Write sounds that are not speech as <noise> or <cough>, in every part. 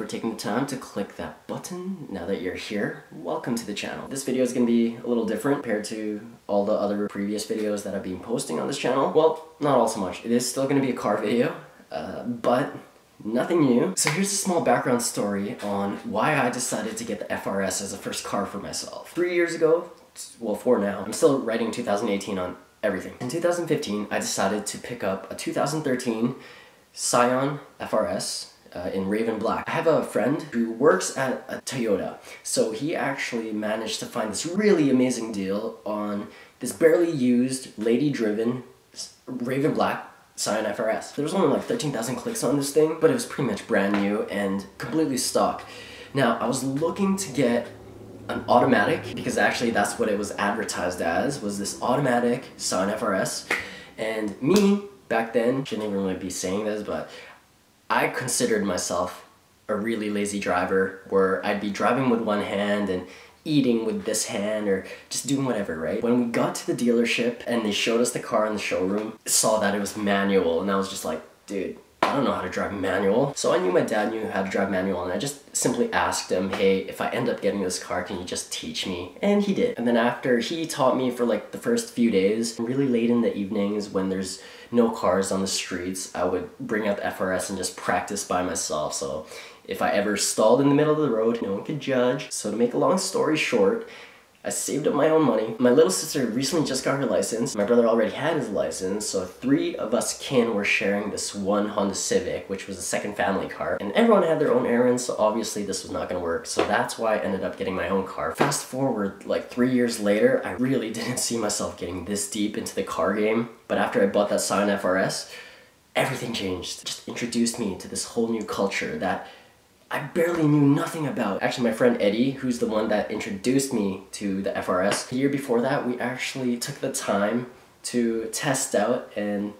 For taking the time to click that button. Now that you're here, welcome to the channel. This video is going to be a little different compared to all the other previous videos that I've been posting on this channel. Well, not all so much. It is still going to be a car video, uh, but nothing new. So here's a small background story on why I decided to get the FRS as a first car for myself. Three years ago, well four now, I'm still writing 2018 on everything. In 2015, I decided to pick up a 2013 Scion FRS uh, in Raven Black. I have a friend who works at a Toyota, so he actually managed to find this really amazing deal on this barely used, lady-driven Raven Black Scion FRS. There was only like 13,000 clicks on this thing, but it was pretty much brand new and completely stock. Now, I was looking to get an automatic, because actually that's what it was advertised as, was this automatic Scion FRS. And me, back then, shouldn't even really be saying this, but I considered myself a really lazy driver where I'd be driving with one hand and eating with this hand or just doing whatever, right? When we got to the dealership and they showed us the car in the showroom, saw that it was manual and I was just like, dude, I don't know how to drive manual. So I knew my dad knew how to drive manual and I just simply asked him, hey, if I end up getting this car, can you just teach me? And he did. And then after he taught me for like the first few days, really late in the evenings when there's no cars on the streets, I would bring out the FRS and just practice by myself. So if I ever stalled in the middle of the road, no one could judge. So to make a long story short, I saved up my own money. My little sister recently just got her license. My brother already had his license, so three of us kin were sharing this one Honda Civic, which was a second family car. And everyone had their own errands, so obviously this was not gonna work. So that's why I ended up getting my own car. Fast forward like three years later, I really <laughs> didn't see myself getting this deep into the car game. But after I bought that Scion FRS, everything changed. It just introduced me to this whole new culture that I barely knew nothing about. Actually, my friend Eddie, who's the one that introduced me to the FRS, the year before that, we actually took the time to test out and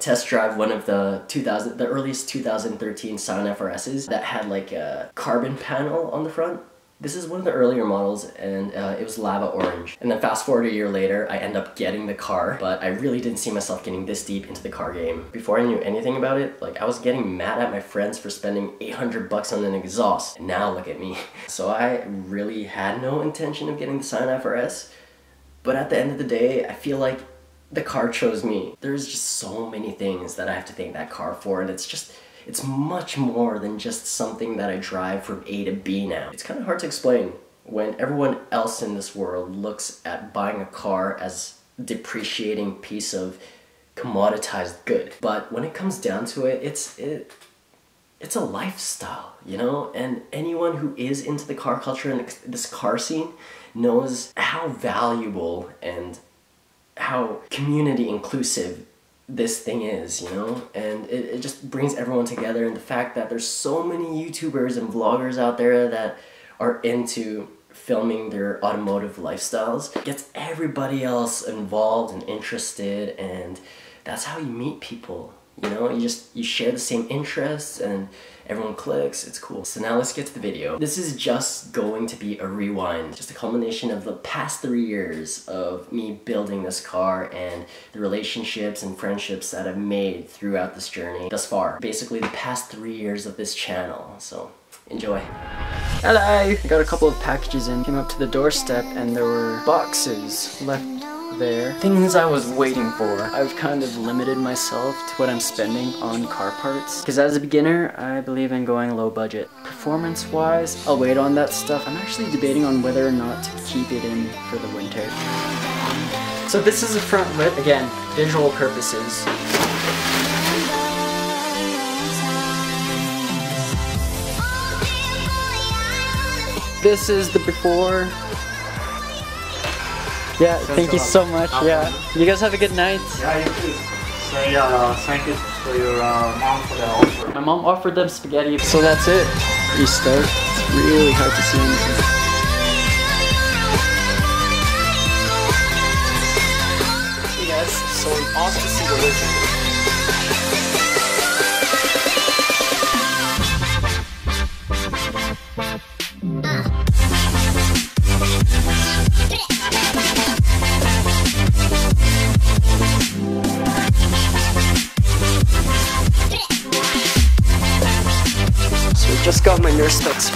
test drive one of the 2000 the earliest 2013 Scion FRSs that had like a carbon panel on the front this is one of the earlier models and uh, it was lava orange. And then fast forward a year later, I end up getting the car, but I really didn't see myself getting this deep into the car game. Before I knew anything about it, like I was getting mad at my friends for spending 800 bucks on an exhaust. And now look at me. <laughs> So I really had no intention of getting the Scion FRS, but at the end of the day, I feel like the car chose me. There's just so many things that I have to thank that car for and it's just, it's much more than just something that I drive from A to B now. It's kind of hard to explain when everyone else in this world looks at buying a car as depreciating piece of commoditized good. But when it comes down to it, it's it it's a lifestyle, you know? And anyone who is into the car culture and this car scene knows how valuable and how community inclusive this thing is, you know? And it, it just brings everyone together and the fact that there's so many YouTubers and vloggers out there that are into filming their automotive lifestyles gets everybody else involved and interested and that's how you meet people you know, you just, you share the same interests and everyone clicks, it's cool. So now let's get to the video. This is just going to be a rewind, just a culmination of the past three years of me building this car and the relationships and friendships that I've made throughout this journey thus far. Basically the past three years of this channel, so enjoy. Hello! I got a couple of packages in, came up to the doorstep and there were boxes left there. Things I was waiting for. I've kind of limited myself to what I'm spending on car parts. Because as a beginner, I believe in going low budget. Performance-wise, I'll wait on that stuff. I'm actually debating on whether or not to keep it in for the winter. So this is the front lip. Again, visual purposes. This is the before yeah, thank you so much. Yeah. You guys have a good night. Yeah, you too. Say uh, thank you for your uh, mom for the offer. My mom offered them spaghetti. So that's it. Pretty stoked. It's really hard to see anything. Hey guys, so off to see the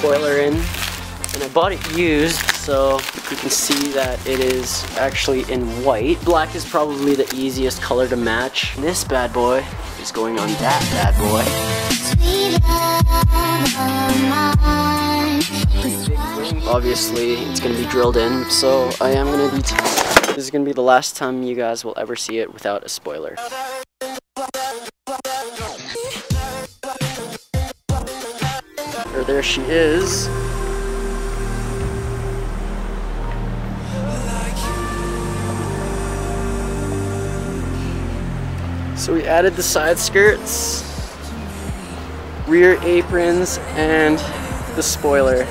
spoiler in and I bought it used so you can see that it is actually in white. Black is probably the easiest color to match. This bad boy is going on that bad boy. Obviously, it's gonna be drilled in, so I am gonna be. this is gonna be the last time you guys will ever see it without a spoiler. There she is. So we added the side skirts, rear aprons, and the spoiler.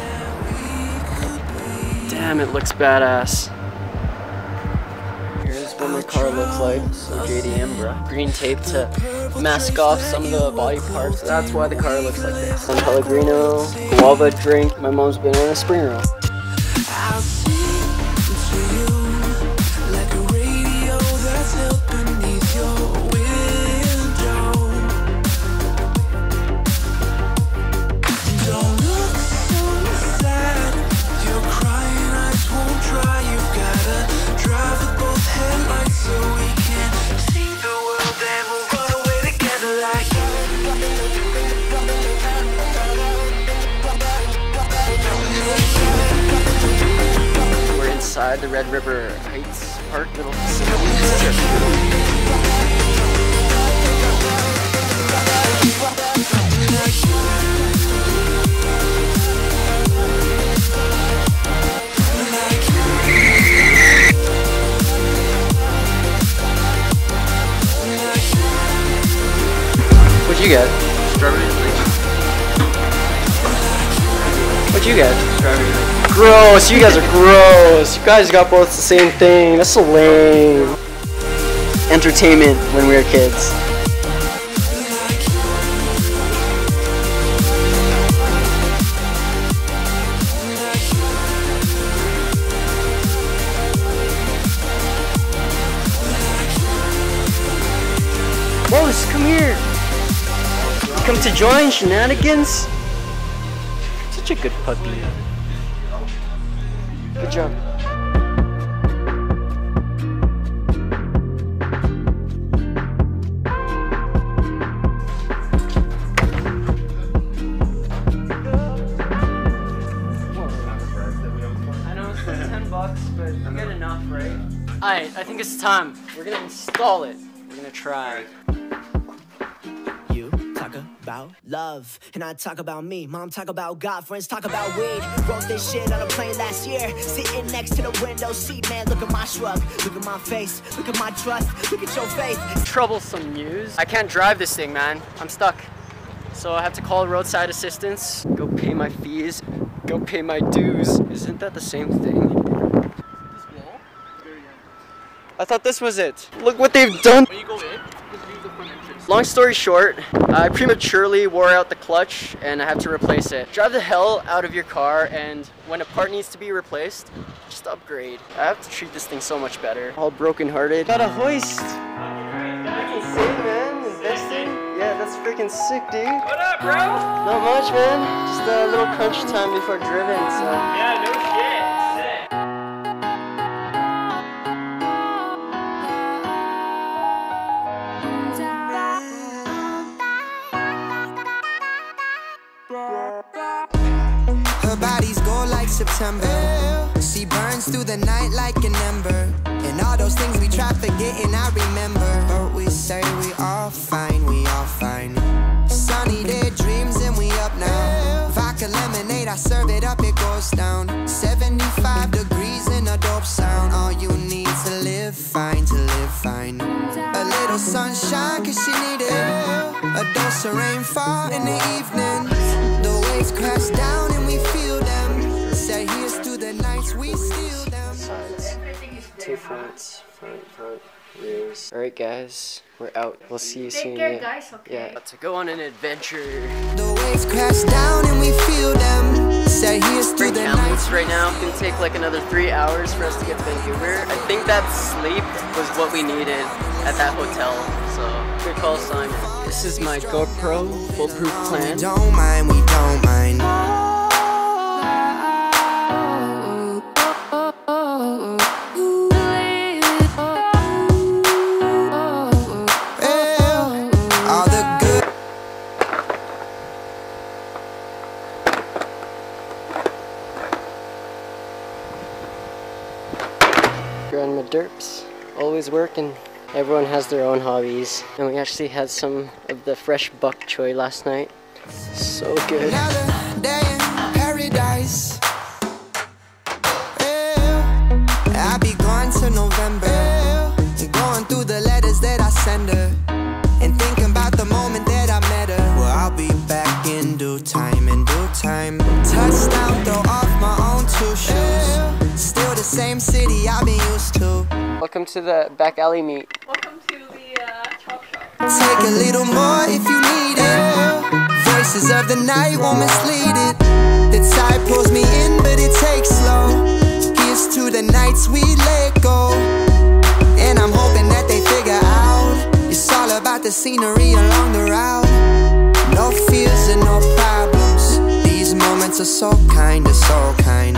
Damn, it looks badass. Here's what my car looks like. So JDM, bro. Green tape to mask off some of the body parts. That's why the car looks like this. San Pellegrino, guava drink. My mom's been on a spring roll. You get? Strawberry What'd you get? Strawberry Gross, you guys are gross. You guys got both the same thing. That's so lame. Entertainment when we were kids. Come to join shenanigans? Such a good puppy. Good job. I know it's 10 bucks, but you get enough, right? Alright, I think it's time. We're gonna install it. We're gonna try about love, and I talk about me. Mom talk about God, friends talk about weed. Wrote this shit on a plane last year, sitting next to the window seat. Man, look at my shrug, look at my face, look at my trust, look at your faith. Troublesome news. I can't drive this thing, man. I'm stuck. So I have to call roadside assistance, go pay my fees, go pay my dues. Isn't that the same thing? I thought this was it. Look what they've done. When you go in, Long story short, I prematurely wore out the clutch and I had to replace it. Drive the hell out of your car and when a part needs to be replaced, just upgrade. I have to treat this thing so much better. All brokenhearted. Got a hoist. That's insane, man. Investing. Yeah, that's freaking sick, dude. What up, bro? Not much, man. Just a little crunch time before driven, so. Yeah, September. She burns through the night like an ember. And all those things we try forgetting, I remember. But we say we all fine, we all fine. Sunny day dreams and we up now. Vodka lemonade, I serve it up, it goes down. 75 degrees in a dope sound. All you need to live fine, to live fine. A little sunshine, cause she needed. A dose of rainfall in the evening. The waves crash down and we feel Say here's to the nights we steal them. Sides. Two fronts. Front, front, rears. Alright guys, we're out. We'll see you Take soon. care yeah. guys, okay? Yeah, about to go on an adventure. The waves crash down and we feel them. Say here's to the nights right now. It's gonna take like another three hours for us to get to Vancouver. I think that sleep was what we needed at that hotel. So good call, Simon. This is my GoPro foolproof plan. Don't mind, we don't mind. Grandma Derps, always working. Everyone has their own hobbies. And we actually had some of the fresh bok choy last night. So good. Welcome to the back alley meet. Welcome to the uh, chop shop. Take a little more if you need it. Voices of the night won't mislead it. The tide pulls me in, but it takes slow. Here's to the nights we let go. And I'm hoping that they figure out it's all about the scenery along the route. No fears and no problems. These moments are so kind, are so kind.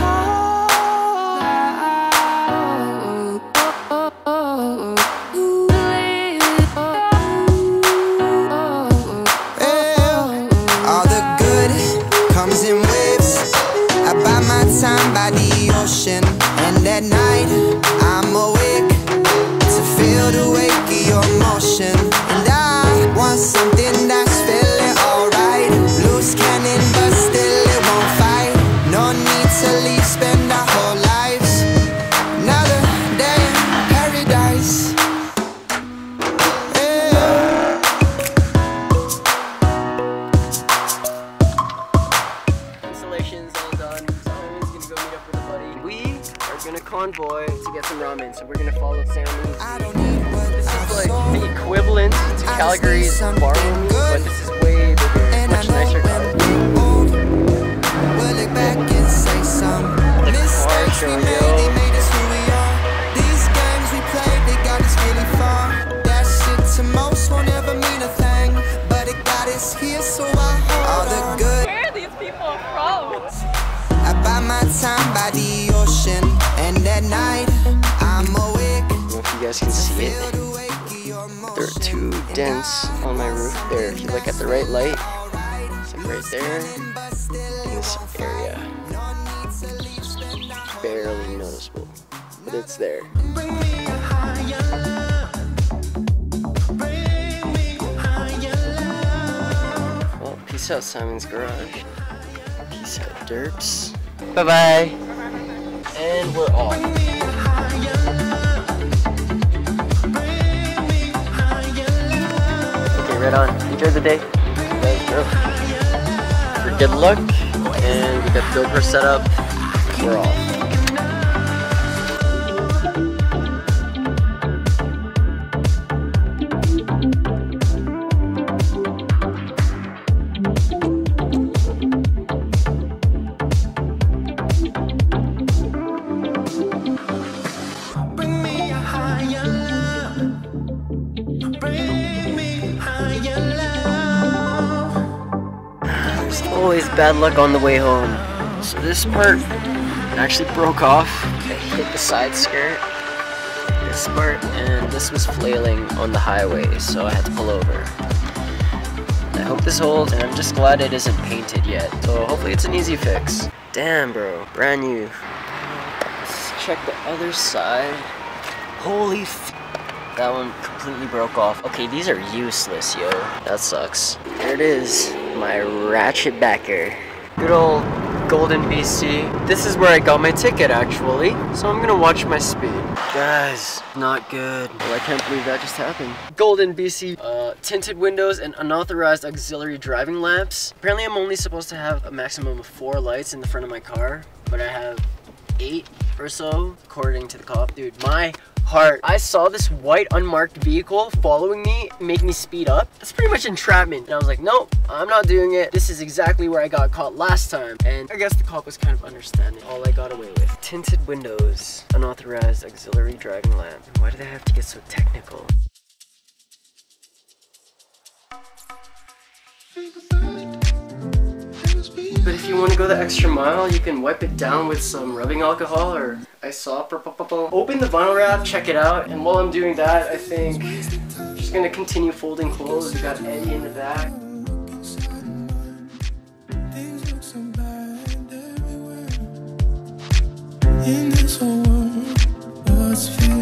So I hold all the good. Where are these people from? I buy my time by the ocean, and at night I'm awake. I don't know if you guys can see it. the wake of your There are too motion, and dents I on my roof there. If you look at the right light, alright. it's like right there in this area. no need to leave, spend our whole Barely noticeable, but it's there. Peace out, Simon's Garage. Peace out, Derps. Bye bye. And we're off. Okay, right on. Enjoy the day. For good luck, and we got the GoPro set up. We're off. Bad luck on the way home. So this part actually broke off. I hit the side skirt. This part, and this was flailing on the highway, so I had to pull over. I hope this holds, and I'm just glad it isn't painted yet. So hopefully it's an easy fix. Damn, bro, brand new. Let's check the other side. Holy that one completely broke off. Okay, these are useless, yo. That sucks. There it is, my ratchet backer. Good old Golden BC. This is where I got my ticket, actually. So I'm gonna watch my speed. Guys, not good. Well, I can't believe that just happened. Golden BC, uh, tinted windows and unauthorized auxiliary driving lamps. Apparently I'm only supposed to have a maximum of four lights in the front of my car, but I have eight or so, according to the cop. Dude, my heart. I saw this white unmarked vehicle following me, make me speed up. That's pretty much entrapment. And I was like, nope, I'm not doing it. This is exactly where I got caught last time. And I guess the cop was kind of understanding. All I got away with. Tinted windows, unauthorized auxiliary driving lamp. Why do they have to get so technical? But if you want to go the extra mile, you can wipe it down with some rubbing alcohol or isopropyl. Open the vinyl wrap, check it out, and while I'm doing that, I think I'm just gonna continue folding clothes. We got Eddie in the back. In this whole world, what's?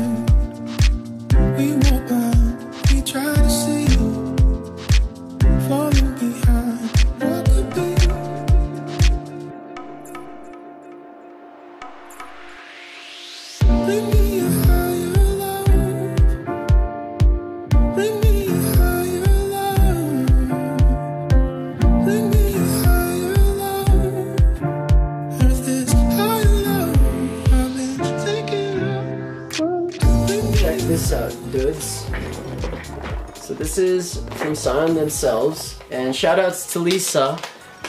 Is themselves, and shout outs to Lisa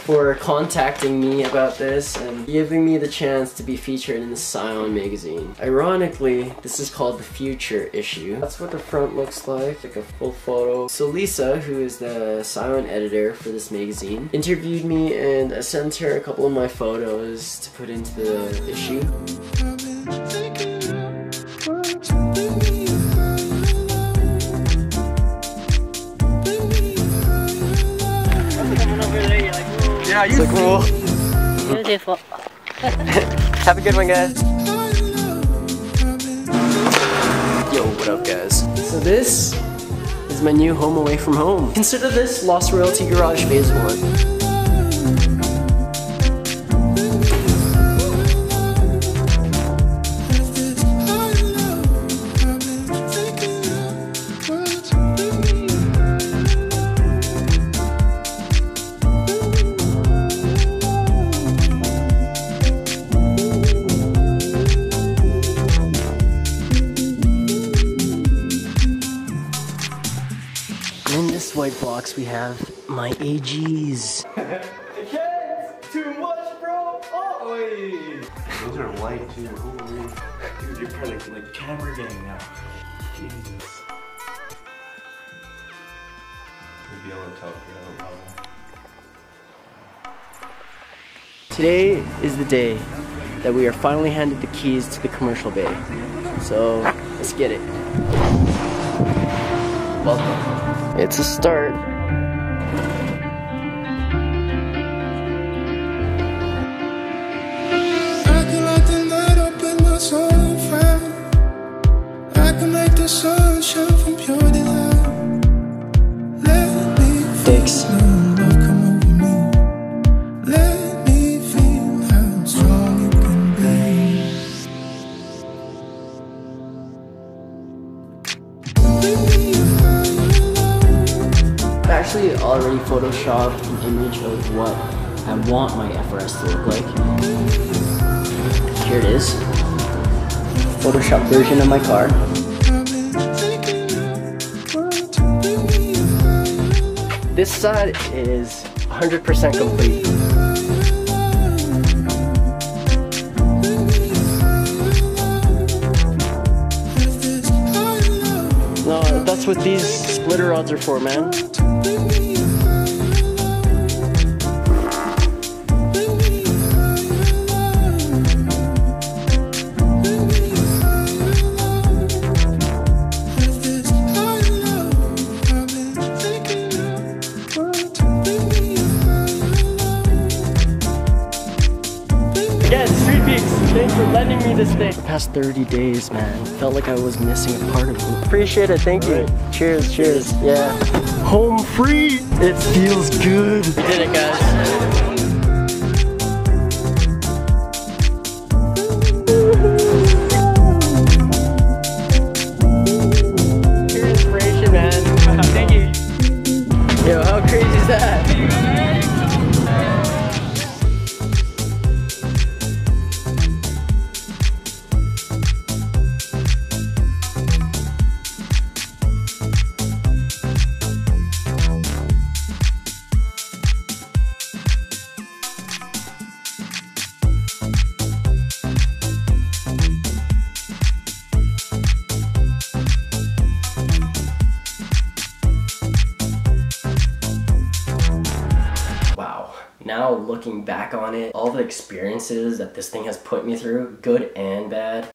for contacting me about this and giving me the chance to be featured in the Scion magazine. Ironically, this is called the Future issue. That's what the front looks like, like a full photo. So Lisa, who is the Scion editor for this magazine, interviewed me and I sent her a couple of my photos to put into the issue. Higher you so cool. Beautiful. <laughs> Have a good one, guys. Higher love. I've been Yo, what up, guys? So this is my new home away from home. Consider this Lost Royalty Garage Phase 1. Box, we have my AGs. Too much, bro. Oh, Those are light too. Holy. Dude, you're part of like camera gang now. Jesus. We'd be tell you're a level. Today is the day that we are finally handed the keys to the commercial bay. So, let's get it. Welcome. It's a start. Actually already photoshopped an image of what I want my FRS to look like. Here it is. Photoshop version of my car. This side is 100% complete. That's what these splitter rods are for, man. Again, Street Peaks, thanks for lending me this thing. Past 30 days, man, felt like I was missing a part of me. Appreciate it, thank you. Cheers, cheers, yeah. Home free! It feels good. We did it, guys. Looking back on it, all the experiences that this thing has put me through, good and bad,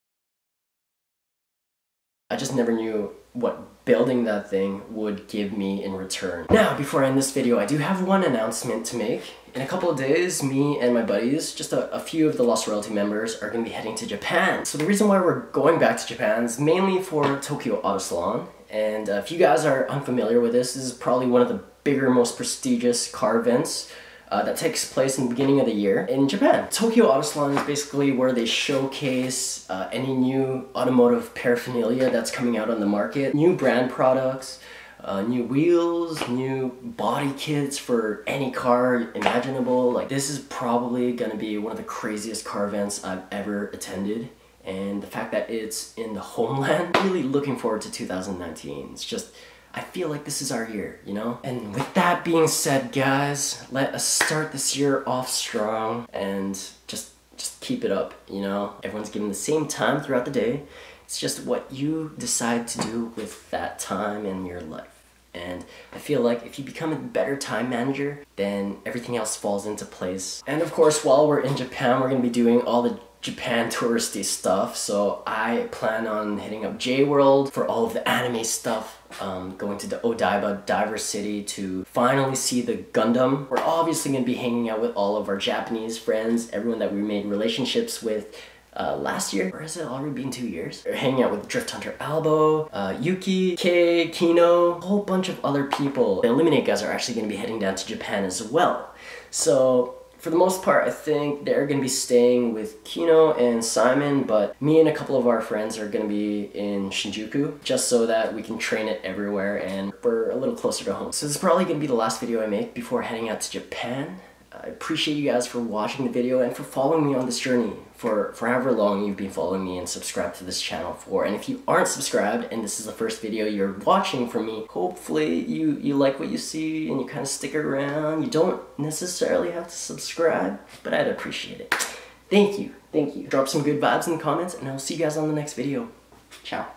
I just never knew what building that thing would give me in return. Now, before I end this video, I do have one announcement to make. In a couple of days, me and my buddies, just a, a few of the Lost Royalty members, are going to be heading to Japan. So the reason why we're going back to Japan is mainly for Tokyo Auto Salon. And uh, if you guys are unfamiliar with this, this is probably one of the bigger, most prestigious car events uh, that takes place in the beginning of the year in Japan. Tokyo Auto Salon is basically where they showcase uh, any new automotive paraphernalia that's coming out on the market, new brand products, uh, new wheels, new body kits for any car imaginable. Like this is probably gonna be one of the craziest car events I've ever attended. And the fact that it's in the <laughs> homeland, really looking forward to 2019. It's just, I feel like this is our year, you know? And with that being said, guys, let us start this year off strong and just just keep it up, you know? Everyone's given the same time throughout the day. It's just what you decide to do with that time in your life. And I feel like if you become a better time manager, then everything else falls into place. And of course, while we're in Japan, we're gonna be doing all the Japan touristy stuff. So I plan on hitting up J World for all of the anime stuff. Um, going to the Odaiba Diver City to finally see the Gundam. We're obviously going to be hanging out with all of our Japanese friends, everyone that we made relationships with uh, last year, or has it already been two years? We're hanging out with Drift Hunter Albo, uh, Yuki, Kei, Kino, a whole bunch of other people. The Illiminate guys are actually going to be heading down to Japan as well. So for the most part, I think they're going to be staying with Kino and Simon, but me and a couple of our friends are going to be in Shinjuku just so that we can train it everywhere and we're a little closer to home. So this is probably going to be the last video I make before heading out to Japan. I appreciate you guys for watching the video and for following me on this journey for, for however long you've been following me and subscribed to this channel for. And if you aren't subscribed and this is the first video you're watching from me, hopefully you, you like what you see and you kind of stick around. You don't necessarily have to subscribe, but I'd appreciate it. Thank you. Thank you. Drop some good vibes in the comments and I'll see you guys on the next video. Ciao.